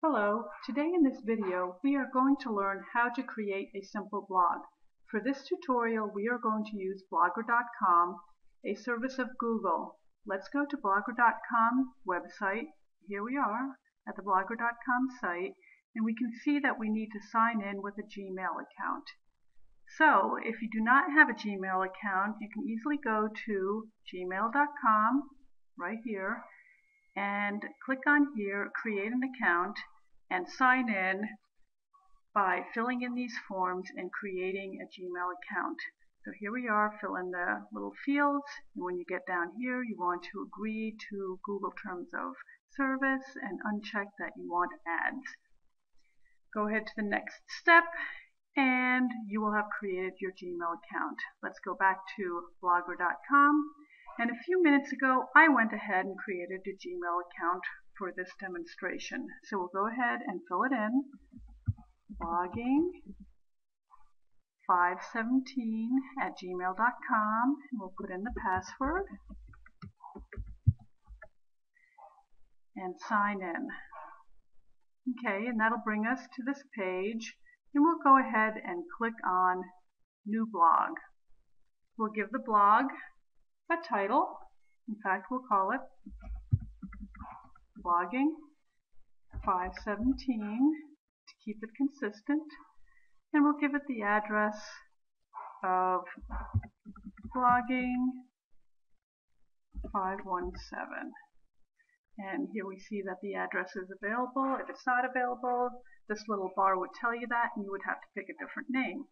Hello, today in this video we are going to learn how to create a simple blog. For this tutorial we are going to use blogger.com, a service of Google. Let's go to blogger.com website. Here we are at the blogger.com site and we can see that we need to sign in with a Gmail account. So if you do not have a Gmail account you can easily go to gmail.com right here and click on here, create an account, and sign in by filling in these forms and creating a Gmail account. So here we are, fill in the little fields, and when you get down here, you want to agree to Google Terms of Service and uncheck that you want ads. Go ahead to the next step, and you will have created your Gmail account. Let's go back to blogger.com and a few minutes ago, I went ahead and created a Gmail account for this demonstration. So we'll go ahead and fill it in. Blogging 517 at gmail.com. We'll put in the password and sign in. Okay, and that'll bring us to this page. And we'll go ahead and click on New Blog. We'll give the blog a title. In fact, we'll call it blogging 517 to keep it consistent. And we'll give it the address of blogging 517. And here we see that the address is available. If it's not available, this little bar would tell you that and you would have to pick a different name.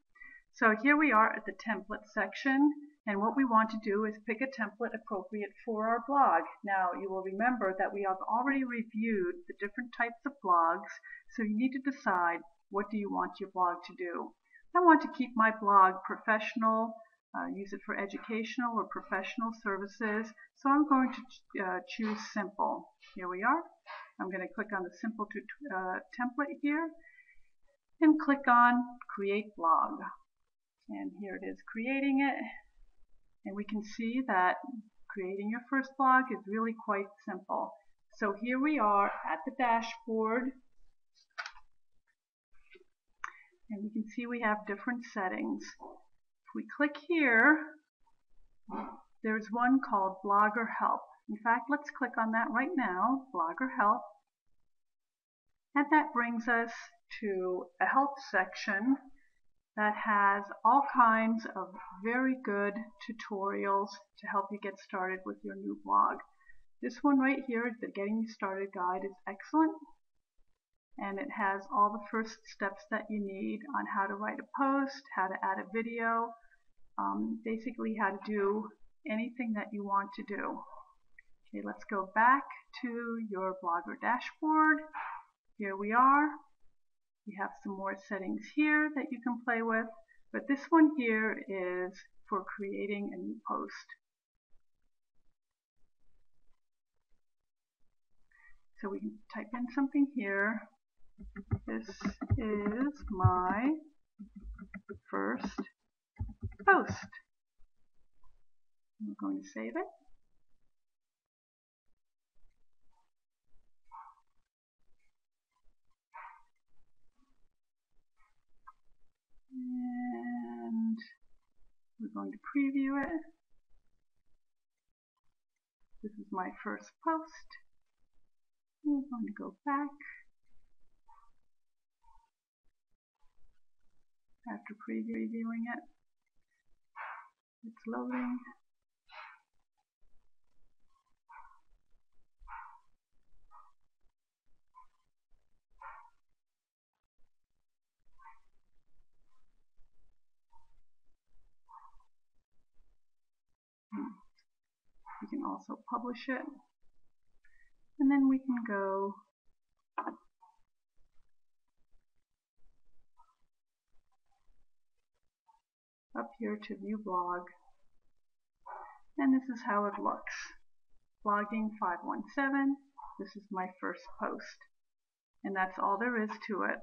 So here we are at the template section and what we want to do is pick a template appropriate for our blog. Now you will remember that we have already reviewed the different types of blogs, so you need to decide what do you want your blog to do. I want to keep my blog professional, uh, use it for educational or professional services, so I'm going to uh, choose simple. Here we are. I'm going to click on the simple uh, template here and click on create blog. And here it is creating it. And we can see that creating your first blog is really quite simple. So here we are at the dashboard. And we can see we have different settings. If we click here, there's one called Blogger Help. In fact, let's click on that right now, Blogger Help. And that brings us to a help section that has all kinds of very good tutorials to help you get started with your new blog. This one right here, the Getting You Started guide, is excellent and it has all the first steps that you need on how to write a post, how to add a video, um, basically how to do anything that you want to do. Okay, let's go back to your Blogger dashboard. Here we are. You have some more settings here that you can play with, but this one here is for creating a new post. So we can type in something here. This is my first post. I'm going to save it. Going to preview it. This is my first post. I'm going to go back after previewing it. It's loading. We can also publish it. And then we can go up here to view blog. And this is how it looks. Blogging 517. This is my first post. And that's all there is to it.